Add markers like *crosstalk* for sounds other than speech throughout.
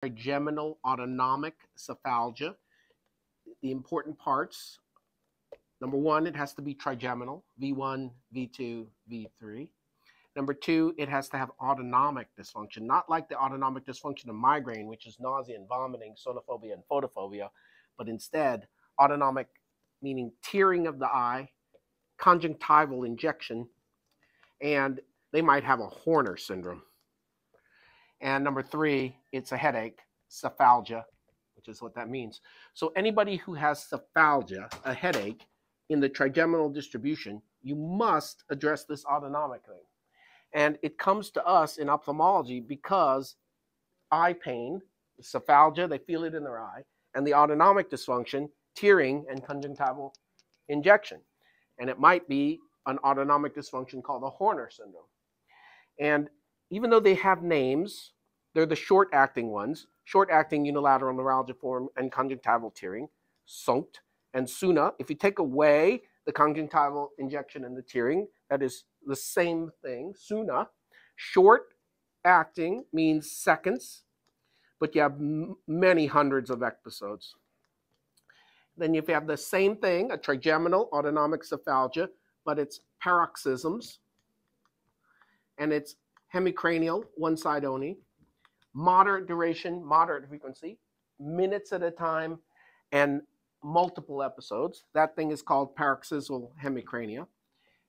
trigeminal autonomic cephalgia. The important parts number one, it has to be trigeminal V1, V2, V3. Number two, it has to have autonomic dysfunction, not like the autonomic dysfunction of migraine, which is nausea and vomiting, sonophobia and photophobia, but instead autonomic, meaning tearing of the eye, conjunctival injection, and they might have a Horner syndrome. And number three, it's a headache, cephalgia, which is what that means. So anybody who has cephalgia, a headache, in the trigeminal distribution, you must address this autonomic thing. And it comes to us in ophthalmology because eye pain, cephalgia, they feel it in their eye, and the autonomic dysfunction, tearing and conjunctival injection. And it might be an autonomic dysfunction called the Horner syndrome. And even though they have names, they're the short acting ones short acting unilateral neuralgiform and conjunctival tearing, SUNCT, and SUNA. If you take away the conjunctival injection and the tearing, that is the same thing, SUNA. Short acting means seconds, but you have many hundreds of episodes. Then you have the same thing, a trigeminal autonomic cephalgia, but it's paroxysms, and it's hemicranial, one side only, moderate duration, moderate frequency, minutes at a time, and multiple episodes. That thing is called paroxysmal hemicrania.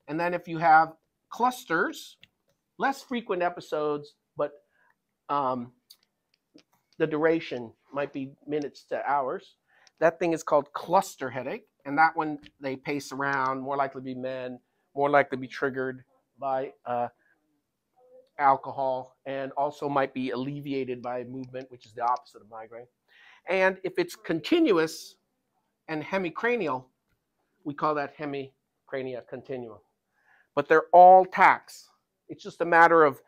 And then if you have clusters, less frequent episodes, but um, the duration might be minutes to hours. That thing is called cluster headache. And that one, they pace around, more likely to be men, more likely to be triggered by uh, alcohol, and also might be alleviated by movement, which is the opposite of migraine. And if it's continuous and hemicranial, we call that hemicrania continuum but they're all TACs. It's just a matter of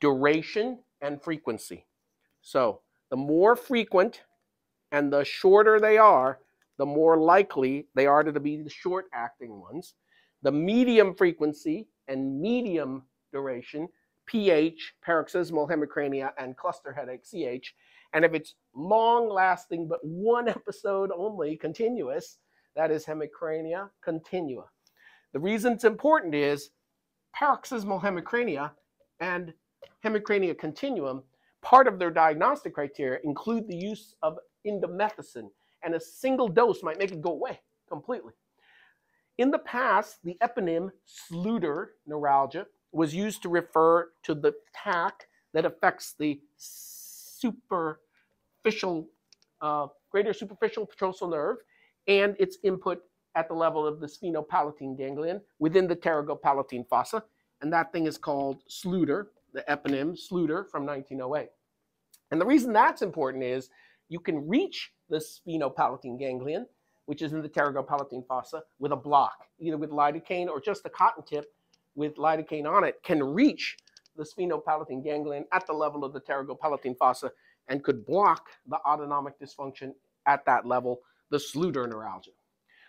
duration and frequency. So the more frequent and the shorter they are, the more likely they are to be the short acting ones. The medium frequency and medium duration, PH, paroxysmal hemicrania, and cluster headache, CH. And if it's long lasting but one *laughs* episode only, continuous, that is hemicrania continua. The reason it's important is paroxysmal hemicrania and hemicrania continuum, part of their diagnostic criteria include the use of indomethacin, and a single dose might make it go away completely. In the past, the eponym Sluder neuralgia was used to refer to the TAC that affects the superficial, uh, greater superficial petrosal nerve and its input at the level of the sphenopalatine ganglion within the pterygopalatine fossa, and that thing is called Sluder, the eponym Sluder from 1908. And the reason that's important is you can reach the sphenopalatine ganglion, which is in the pterygopalatine fossa, with a block, either with lidocaine or just a cotton tip with lidocaine on it, can reach the sphenopalatine ganglion at the level of the pterygopalatine fossa and could block the autonomic dysfunction at that level, the Sluder neuralgia.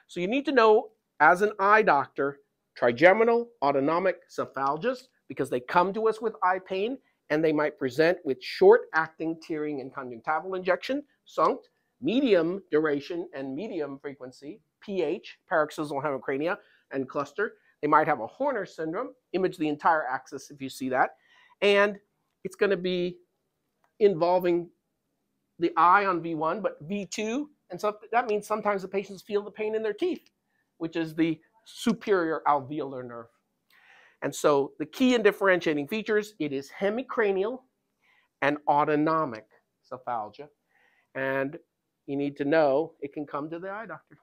So you need to know, as an eye doctor, trigeminal autonomic cephalgias, because they come to us with eye pain and they might present with short-acting tearing and conjunctival injection, SUNCT, medium duration and medium frequency, PH, paroxysmal hemicrania, and cluster. They might have a Horner syndrome, image the entire axis if you see that. And it's going to be involving the eye on V1, but V2 and so that means sometimes the patients feel the pain in their teeth, which is the superior alveolar nerve. And so the key in differentiating features, it is hemicranial and autonomic cephalgia. And you need to know it can come to the eye doctor.